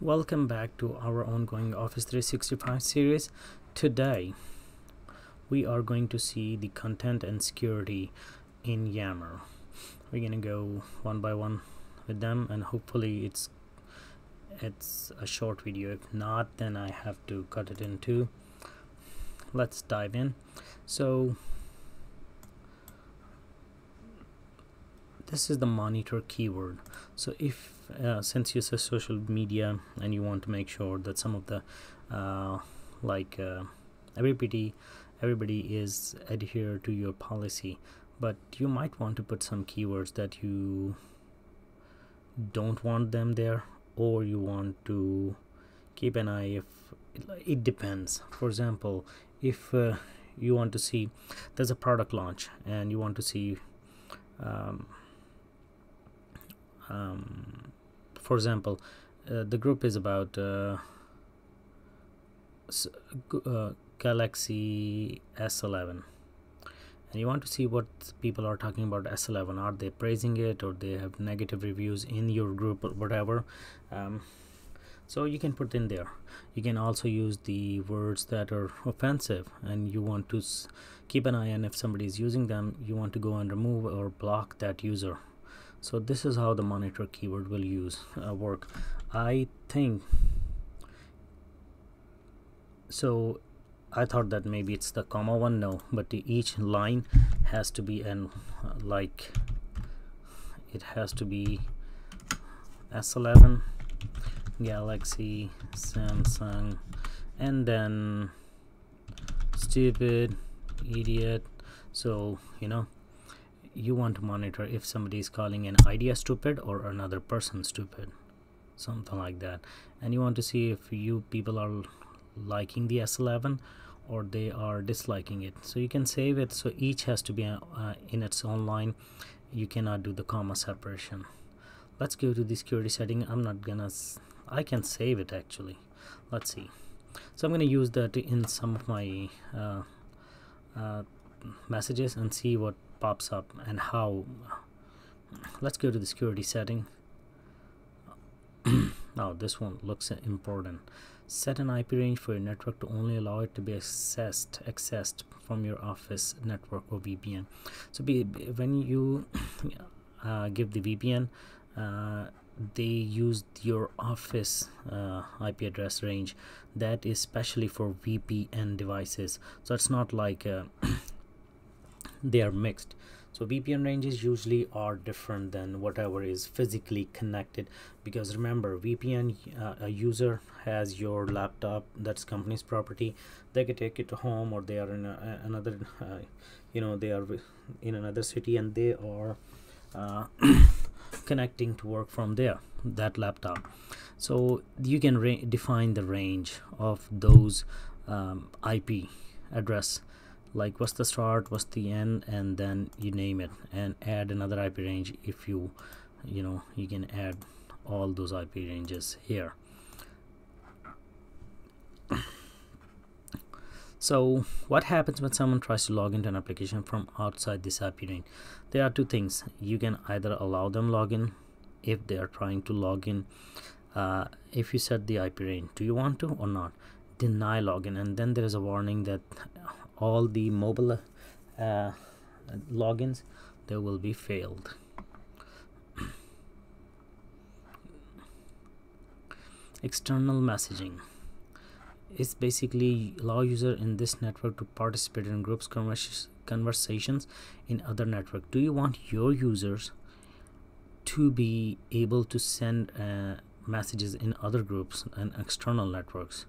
Welcome back to our ongoing Office 365 series. Today we are going to see the content and security in Yammer. We're gonna go one by one with them and hopefully it's it's a short video. If not then I have to cut it in two. Let's dive in. So this is the monitor keyword. So if uh, since you say social media and you want to make sure that some of the uh, like uh, everybody everybody is adhere to your policy but you might want to put some keywords that you don't want them there or you want to keep an eye if it depends. For example if uh, you want to see there's a product launch and you want to see um, um, for example uh, the group is about uh, uh, Galaxy S11 and you want to see what people are talking about S11 are they praising it or they have negative reviews in your group or whatever? Um, so you can put in there. You can also use the words that are offensive and you want to keep an eye on if somebody is using them you want to go and remove or block that user so this is how the monitor keyword will use uh, work. I think so I thought that maybe it's the comma one no but each line has to be an uh, like it has to be S11 Galaxy Samsung and then stupid idiot. So you know you want to monitor if somebody is calling an idea stupid or another person stupid. Something like that. And you want to see if you people are liking the s11 or they are disliking it. So you can save it. So each has to be uh, in its own line. You cannot do the comma separation. Let's go to the security setting. I'm not gonna i can save it actually. Let's see. So i'm to use that in some of my uh, uh, messages and see what pops up and how let's go to the security setting. Now this one looks important. Set an IP range for your network to only allow it to be accessed accessed from your office network or VPN so be, when you uh, give the VPN uh, they use your office uh, IP address range. That is specially for VPN devices. So it's not like uh, they are mixed. So VPN ranges usually are different than whatever is physically connected because remember VPN uh, a user has your laptop that's company's property they can take it to home or they are in a, another uh, you know they are in another city and they are uh, connecting to work from there that laptop. So you can define the range of those um, IP address like what's the start what's the end and then you name it and add another IP range if you you know you can add all those IP ranges here. So what happens when someone tries to log into an application from outside this IP range? There are two things. You can either allow them login if they are trying to log in uh, if you set the IP range. Do you want to or not deny login and then there is a warning that all the mobile uh, logins they will be failed. External messaging. Is basically allow user in this network to participate in groups convers conversations in other network. Do you want your users to be able to send uh, messages in other groups and external networks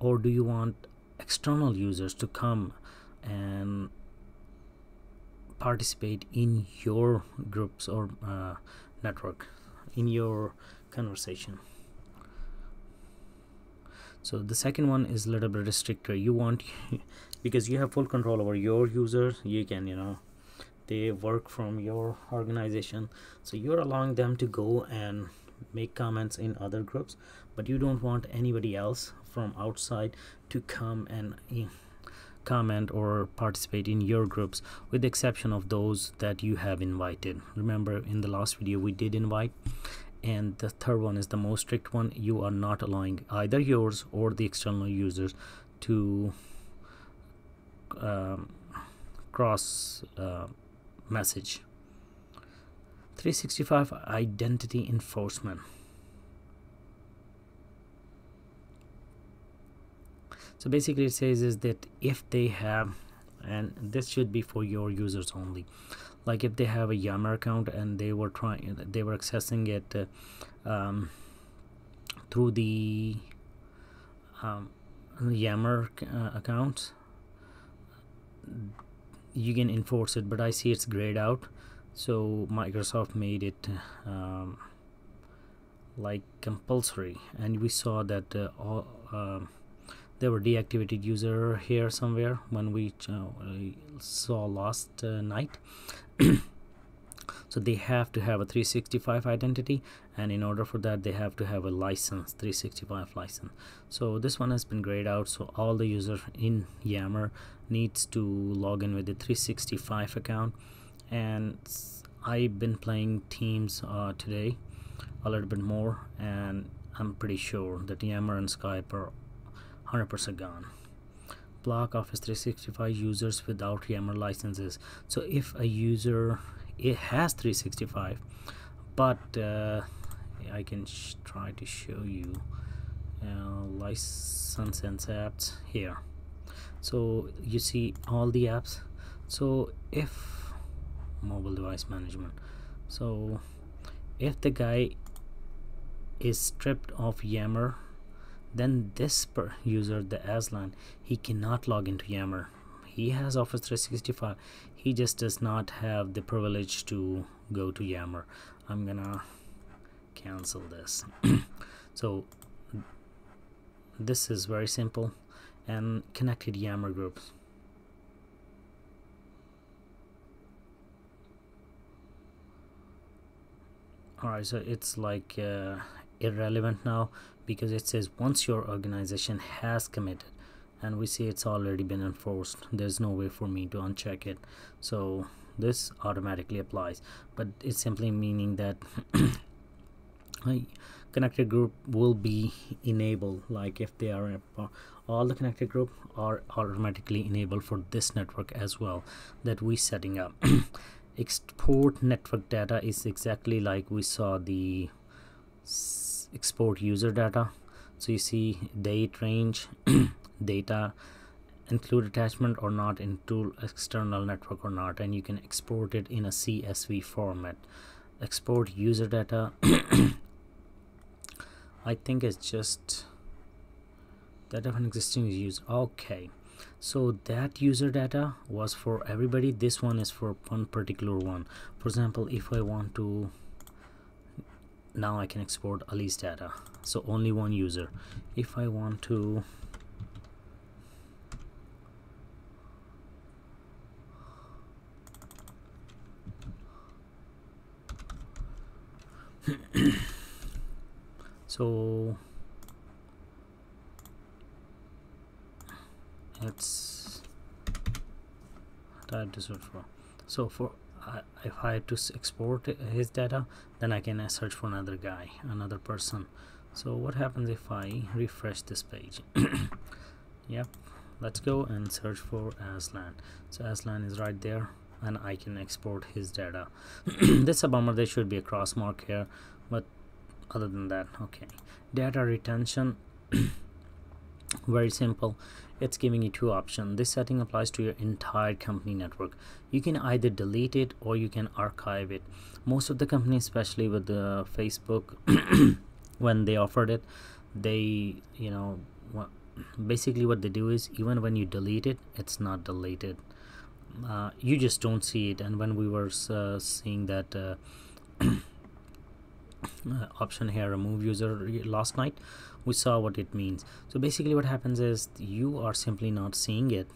or do you want external users to come and participate in your groups or uh, network in your conversation? So the second one is a little bit restricted you want because you have full control over your users you can you know they work from your organization. So you're allowing them to go and make comments in other groups but you don't want anybody else from outside to come and eh, comment or participate in your groups with the exception of those that you have invited. Remember in the last video we did invite and the third one is the most strict one. You are not allowing either yours or the external users to um, cross uh, message. 365 identity enforcement so basically it says is that if they have and this should be for your users only like if they have a Yammer account and they were trying they were accessing it uh, um, through the um, Yammer uh, account you can enforce it but I see it's grayed out. So Microsoft made it um, like compulsory. And we saw that uh, all uh, there were deactivated user here somewhere when we uh, saw last uh, night. So they have to have a 365 identity and in order for that they have to have a license 365 license. So this one has been grayed out so all the users in yammer needs to log in with the 365 account. And i've been playing teams uh, today a little bit more and i'm pretty sure that yammer and skype are 100% gone. Block office 365 users without yammer licenses. So if a user it has 365 but uh, I can try to show you uh, license and apps here. So you see all the apps. So if mobile device management. So if the guy is stripped of Yammer then this per user the Aslan he cannot log into Yammer. He has Office 365 he just does not have the privilege to go to Yammer. I'm gonna cancel this. So this is very simple and connected Yammer groups alright so it's like uh, irrelevant now because it says once your organization has committed and we see it's already been enforced there's no way for me to uncheck it. So this automatically applies. But it's simply meaning that connected group will be enabled like if they are all the connected group are automatically enabled for this network as well that we setting up. Export network data is exactly like we saw the export user data. So you see date range data include attachment or not into external network or not and you can export it in a CSV format. Export user data I think it's just that of an existing user okay. So that user data was for everybody. This one is for one particular one. For example if I want to now I can export Ali's data. So only one user. If I want to so it's type to search for. So for if I had to export his data then I can uh, search for another guy another person. So what happens if I refresh this page? Yep let's go and search for Aslan. So Aslan is right there and I can export his data. This is a bummer there should be a cross mark here but other than that okay. Data retention very simple. It's giving you two options. This setting applies to your entire company network. You can either delete it or you can archive it. Most of the companies especially with the facebook when they offered it they you know basically what they do is even when you delete it it's not deleted. Uh, you just don't see it. And when we were uh, seeing that uh, uh, option here remove user last night we saw what it means. So basically what happens is you are simply not seeing it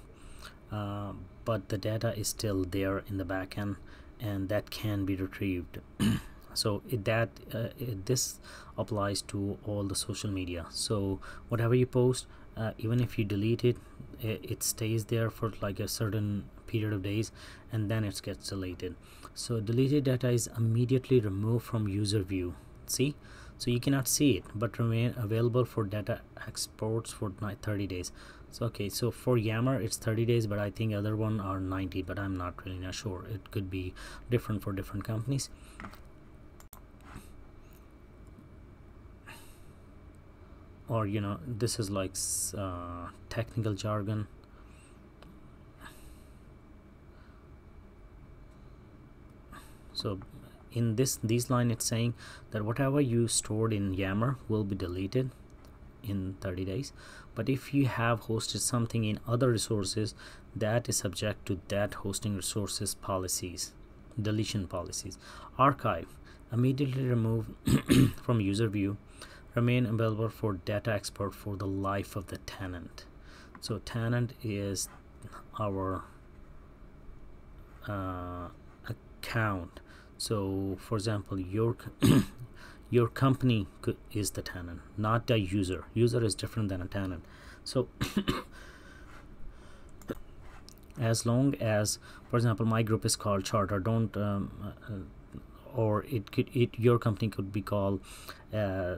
uh, but the data is still there in the backend and that can be retrieved. So that uh, this applies to all the social media. So whatever you post uh, even if you delete it, it it stays there for like a certain period of days and then it gets deleted. So deleted data is immediately removed from user view. See? So you cannot see it but remain available for data exports for 30 days. So okay so for yammer it's 30 days but i think other one are 90 but i'm not really not sure. It could be different for different companies. Or you know this is like uh, technical jargon so in this these line it's saying that whatever you stored in yammer will be deleted in 30 days. But if you have hosted something in other resources that is subject to that hosting resources policies deletion policies. Archive immediately remove from user view remain available for data export for the life of the tenant. So tenant is our uh, account so for example your your company is the tenant not the user. User is different than a tenant so as long as for example my group is called charter don't um, uh, or it could it your company could be called uh,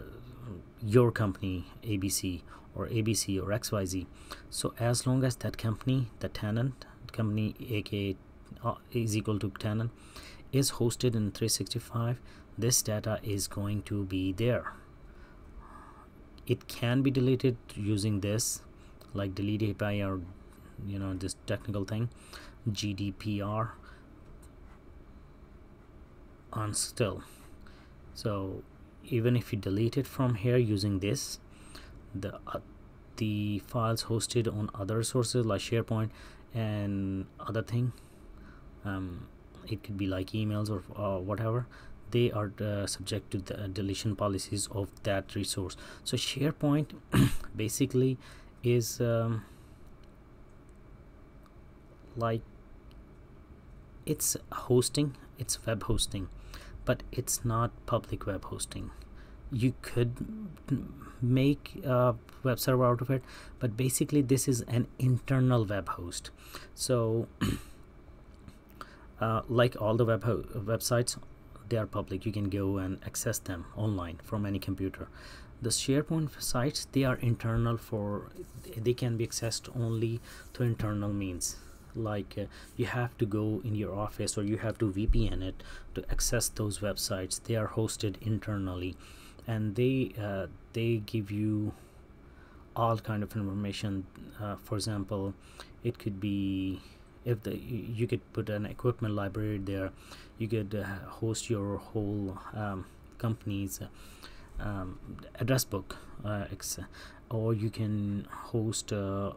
your company abc or abc or xyz so as long as that company the tenant company aka uh, is equal to tenant is hosted in 365 this data is going to be there. It can be deleted using this like delete API or you know this technical thing GDPR on still. So even if you delete it from here using this the uh, the files hosted on other sources like SharePoint and other thing um, it could be like emails or uh, whatever they are uh, subject to the deletion policies of that resource. So SharePoint basically is um, like it's hosting it's web hosting but it's not public web hosting. You could make a web server out of it but basically this is an internal web host. So uh, like all the web websites they are public. You can go and access them online from any computer. The sharepoint sites they are internal for they can be accessed only through internal means. Like uh, you have to go in your office or you have to vpn it to access those websites. They are hosted internally and they uh, they give you all kind of information. Uh, for example it could be if the you could put an equipment library there you could uh, host your whole um, company's um, address book uh, or you can host uh,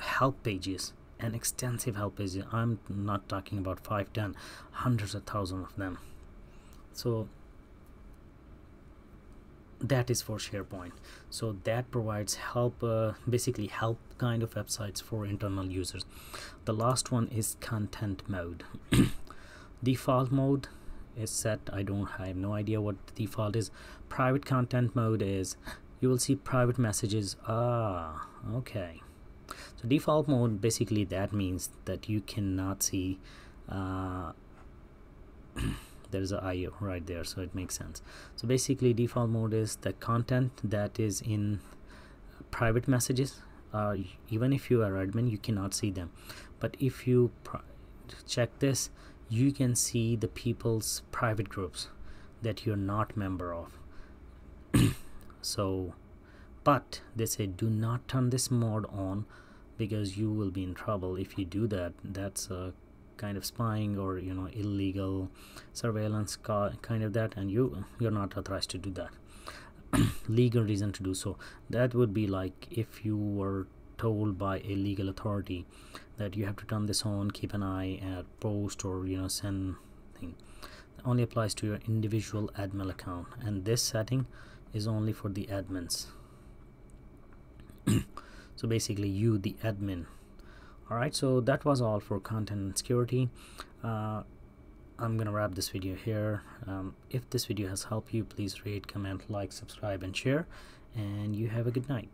help pages and extensive help pages. I'm not talking about five ten hundreds of thousands of them. So that is for SharePoint. So that provides help uh, basically help kind of websites for internal users. The last one is content mode. Default mode is set. I don't I have no idea what the default is. Private content mode is you will see private messages. Ah okay. So default mode basically that means that you cannot see uh, there's a IO right there so it makes sense. So basically default mode is the content that is in private messages. Uh, even if you are admin you cannot see them. But if you check this you can see the people's private groups that you're not member of. So but they say do not turn this mode on because you will be in trouble if you do that. That's a kind of spying or you know illegal surveillance kind of that and you you're not authorized to do that. Legal reason to do so. That would be like if you were told by a legal authority that you have to turn this on keep an eye at post or you know send thing. It only applies to your individual admin account and this setting is only for the admins. So basically you the admin alright so that was all for content and security. Uh, I'm gonna wrap this video here. Um, if this video has helped you please rate comment like subscribe and share. And you have a good night